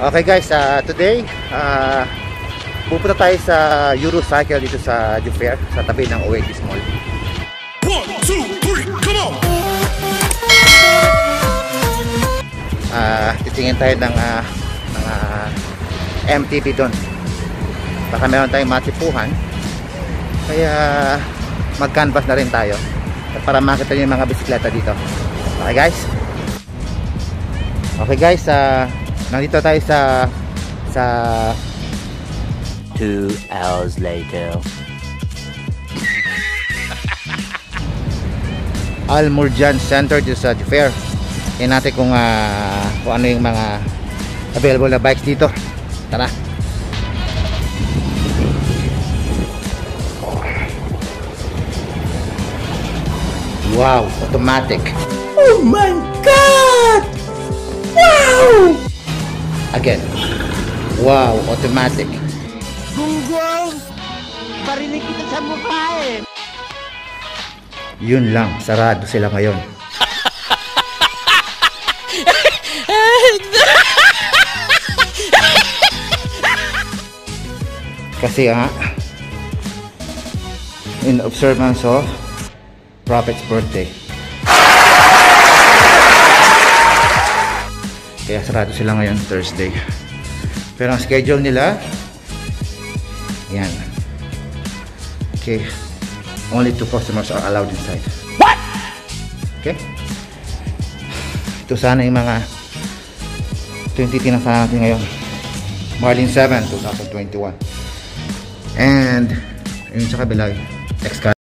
Okay guys, uh, today uh, pupunta tayo sa Eurocycle dito sa Jufair sa tabi ng Oasis Mall. One, two, three, come on! Uh, titingin tayo ng uh, mga MTB doon. Baka meron tayong matipuhan. Kaya mag-canvas na rin tayo para makita nyo yung mga bisikleta dito. Okay guys? Okay guys, uh, nandito tayo sa sa Two hours later. Almurjan Center dito sa Fair. Tingnan natin kung, uh, kung ano yung mga available na bikes dito. Tara. Wow, automatic. Oh my God! Wow! Again. Wow, automatic. Gunggong! Parinig kita sa mukha eh! Yun lang, sarado sila ngayon. Kasi nga, in observance of Prophet's birthday. Kaya sarado sila ngayon Thursday. Pero ang schedule nila, yan. Okay. Only two customers are allowed inside. What? Okay. Ito sana yung mga 20 tinasana natin ngayon. Marlin 7, 2021. And, yun sa kabila, Excalibur.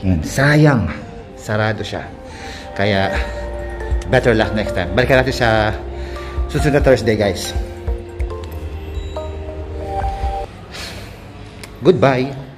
Yan, sayang. Sarado siya. Kaya, better luck next time. Balikan natin sa susunod na Thursday, guys. Goodbye.